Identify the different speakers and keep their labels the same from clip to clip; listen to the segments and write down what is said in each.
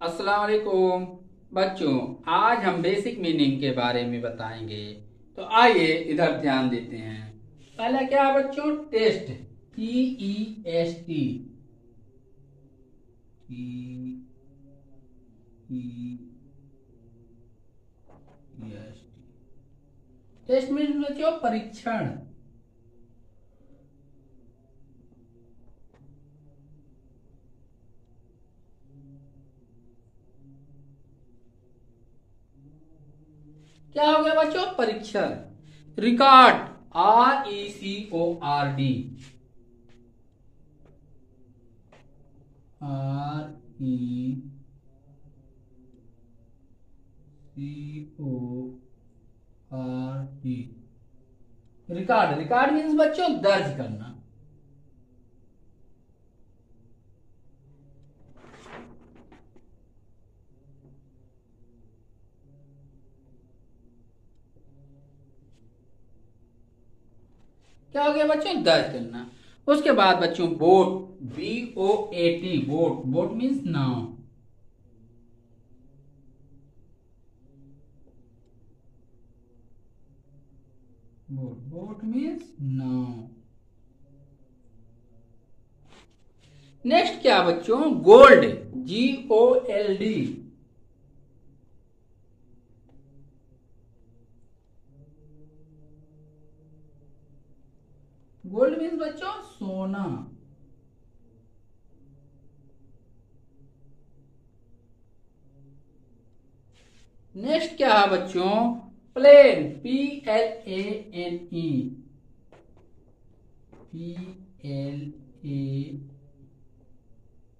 Speaker 1: अस्सलाम वालेकुम बच्चों, आज हम बेसिक मीनिंग के बारे में बताएँगे। तो आइए इधर ध्यान देते हैं। पहला क्या है बच्चों? Test T E S T test means बच्चों, परीक्षण। क्या हो गया बच्चों? परीक्षण। Record. R E C O R D R E C O R D record record means बच्चों, दर्ज करना। क्या हो गया बच्चों? दर्ज करना। उसके बाद बच्चों, boat. B O A T boat. Boat means now. Boat. Boat means नाव। नेक्स्ट क्या बच्चों? Gold. G O L D gold means बच्चों, सोना। नेक्स्ट क्या है बच्चों? Plane P L A N E P L A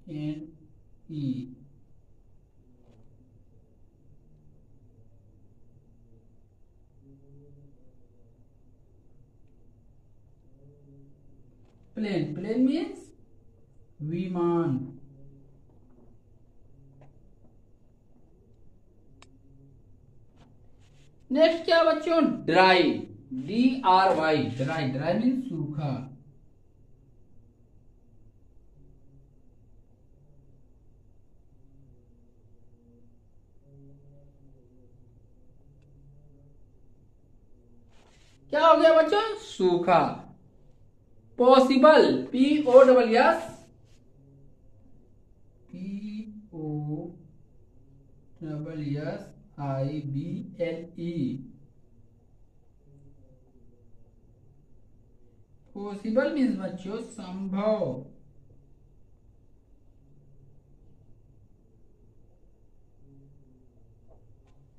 Speaker 1: N E plane means विमान। Next क्या बच्चों dry D R Y dry dry means सूखा। क्या हो गया बच्चों? सूखा। Possible P O double S P O double S I B L E possible means बच्चों, संभव.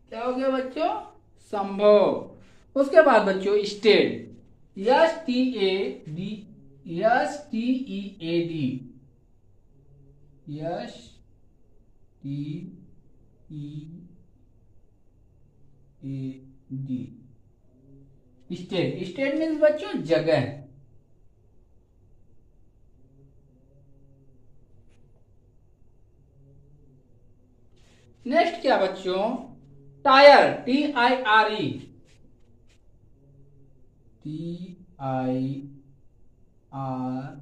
Speaker 1: क्या हो गया बच्चों? संभव. उसके बाद बच्चों, state. S T A D S T E A D. S T E A D. State. State means बच्चों, जगह। नेक्स्ट क्या बच्चों? Tyre T I R E T I R,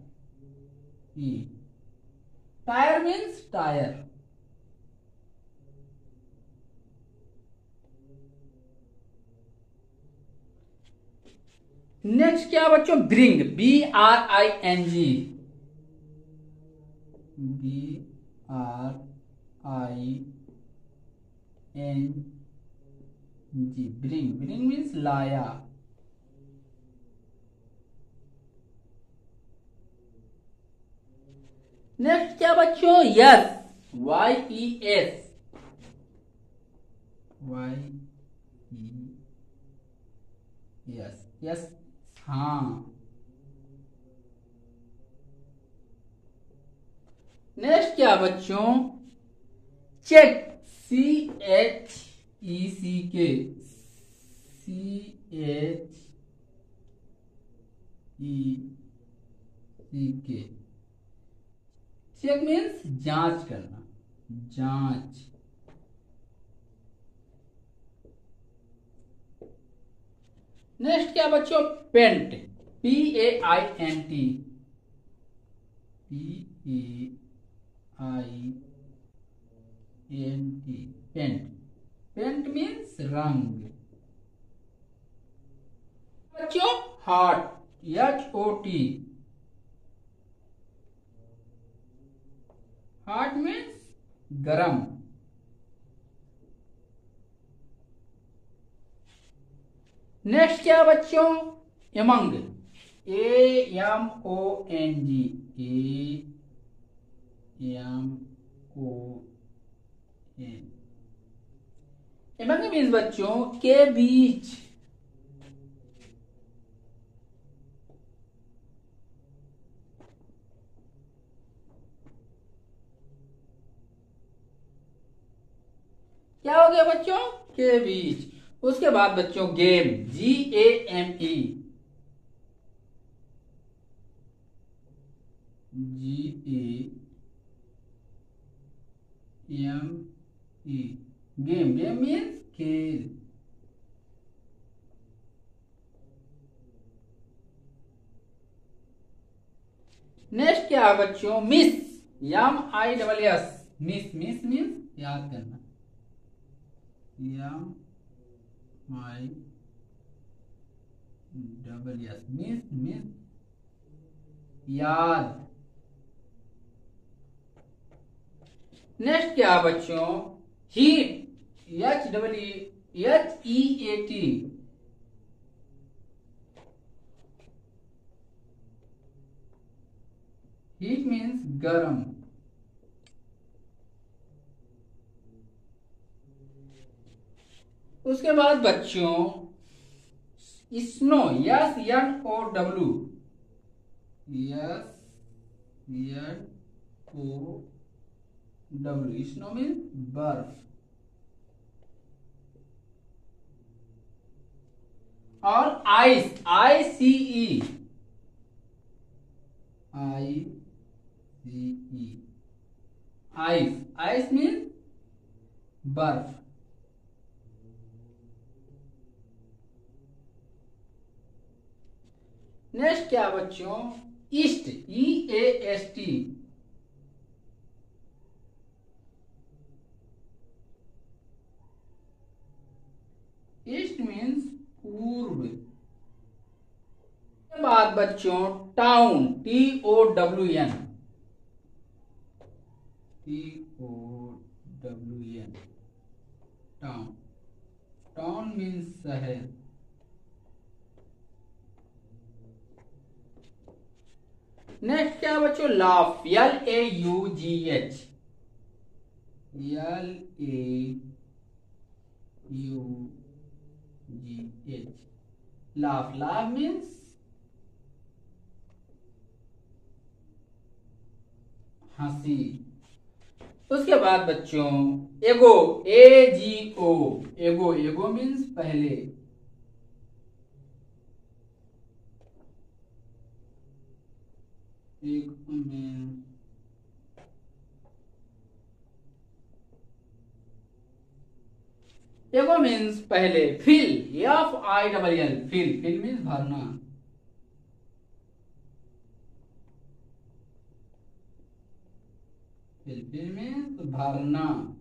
Speaker 1: E. Tyre means tyre next क्या बच्चों? Bring B R I N G B R I N G bring bring means लाया. Next क्या बच्चों? Yes Y E S Y E yes yes हाँ. Next क्या बच्चों? Check C H E सी के C H E सी के check means जाँच करना। जाँच। नेक्स्ट क्या बच्चों? Paint P A I N T P A I N T paint paint means रंग। बच्चों heart H O T hot means गरम। नेक्स्ट क्या बच्चों? Among A M O, N, G. M O, N. Among means बच्चों, के बीच। क्या हो गया बच्चों? के बीच। उसके बाद बच्चों game G A M E G A M E game game means खेल नेक्स्ट क्या है बच्चों? Miss M I double S miss miss means याद करना। M my double S miss miss याद। नेक्स्ट क्या बच्चों? Heat H double H E A T heat means गरम। उसके बाद बच्चों, snow, S N O W S N O W snow mean बर्फ़। और ice I C E I C E ice ice mean बर्फ़। Next क्या बच्चों? East E A S T east means पूर्व. बाद बच्चों? Town T O W N T O W N town town means शहर. Next क्या है बच्चों laugh L A U G H L A U G H laugh laugh means हँसी। उसके बाद बच्चों एगो ए जी ओ, एगो एगो मीन्स पहले। एक में एगो मीन्स पहले fill F I double L fill fill means भरना। फिल फिल मीन्स भरना।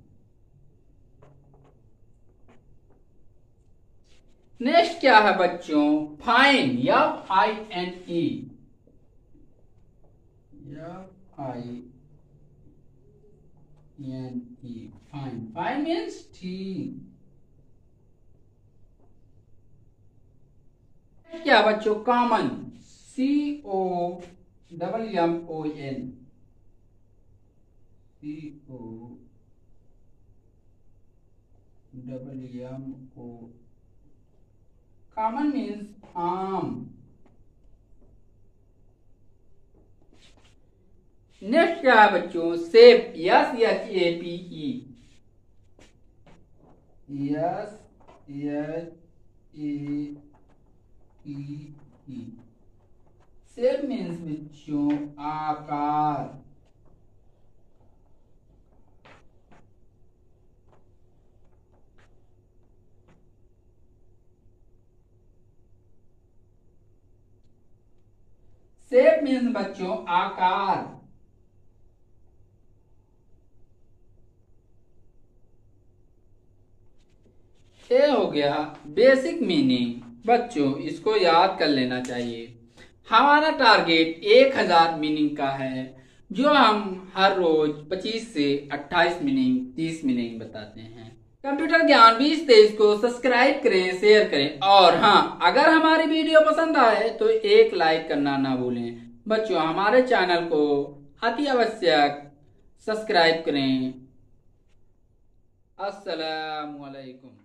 Speaker 1: नेक्स्ट क्या है बच्चों? Fine F I N E F I N E. Fine. Fine means ठीक क्या बच्चों common C O double M O N C O double M O common means आम next क्या है बच्चों shape S H A, P, E. S H A P E. Shape means बच्चों, आकार। सेप means बच्चों, आकार। ये हो गया बेसिक मीनिंग बच्चों, इसको याद कर लेना चाहिए। हमारा टारगेट एक हज़ार मीनिंग का है, जो हम हर रोज 25 से 28 मीनिंग 30 मीनिंग बताते हैं। कंप्यूटर ज्ञान बीस तेईस को सब्सक्राइब करें शेयर करें। और हाँ अगर हमारी वीडियो पसंद आए तो एक लाइक करना ना भूलें। बच्चों, हमारे चैनल को अति आवश्यक सब्सक्राइब करें। अस्सलाम वालेकुम